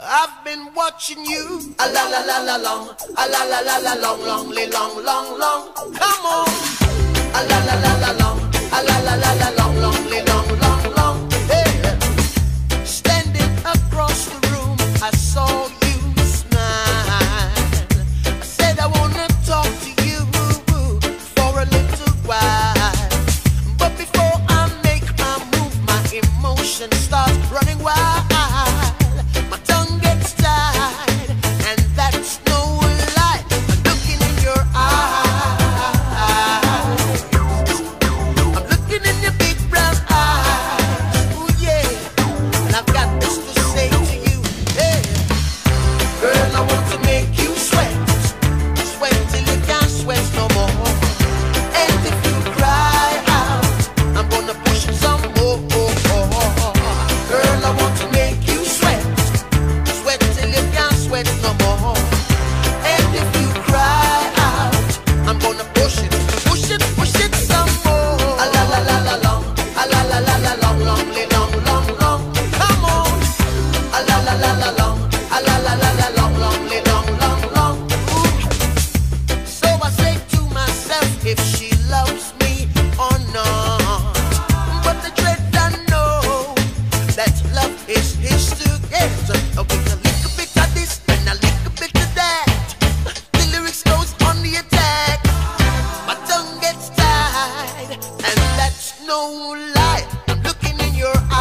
I've been watching you a la la la la long, a la la la la long, long, long, long, long. Come on. And that's no lie. I'm looking in your eyes.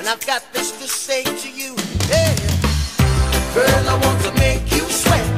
And I've got this to say to you, yeah. Girl, I want to make you sweat.